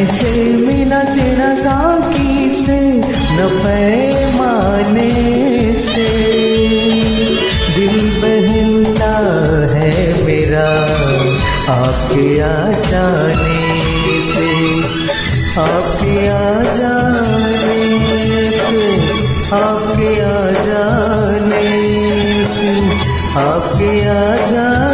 ऐसे मिला तेरा साकी से, न पैमाने से। दिल बहलता है मेरा आपके आ जाने से, आपके आ जाने से, आपके आ जाने से, आपके आ जाने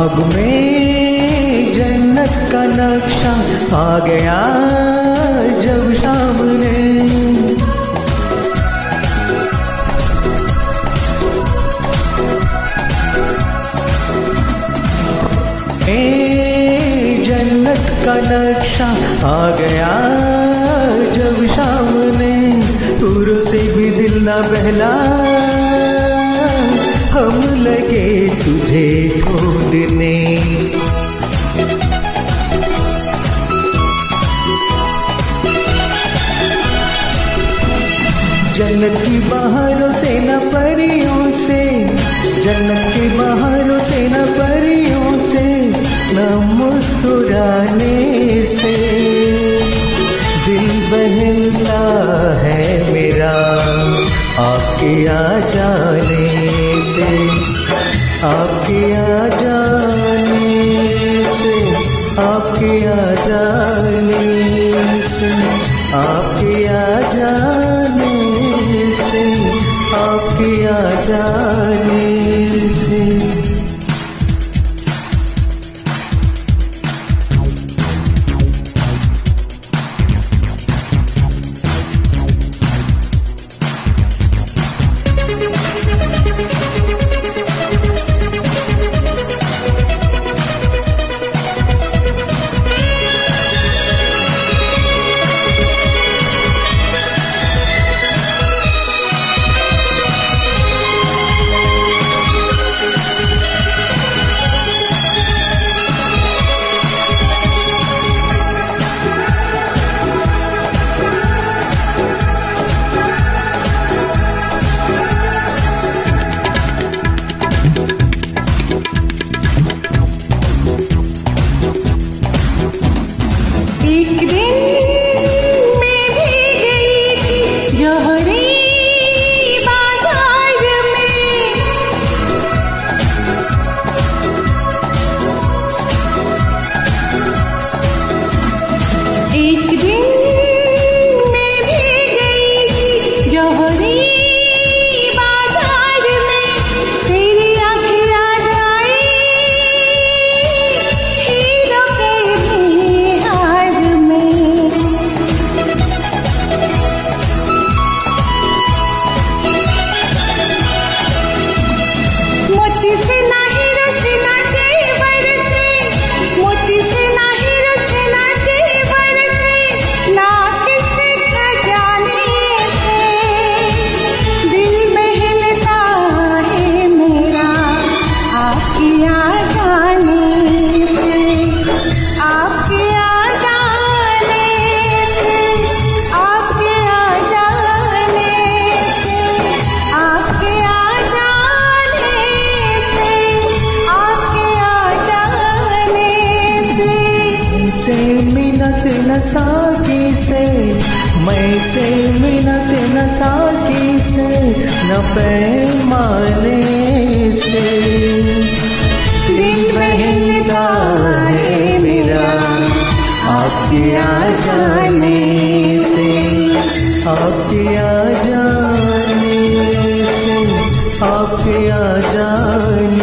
ख्वाब में जन्नत का नक्शा आ गया जब सामने। ए जन्नत का नक्शा आ गया जब सामने। दूर से भी दिल ना बहला। हम लगे तुझे ढूँढने। जन्नत की बाहरों से न परियों से, जन्नत की बाहरों से न परियों से, न मुस्कुराने से आपके आ जाने से, आपके आ जाने से, आपके आ जाने से, आपके आ जाने से मिनस नसाकी से, न पैमाने से। दिन महँगा है मेरा, आपके आ जाने से, आपके आ जाने से, आपके आ जाने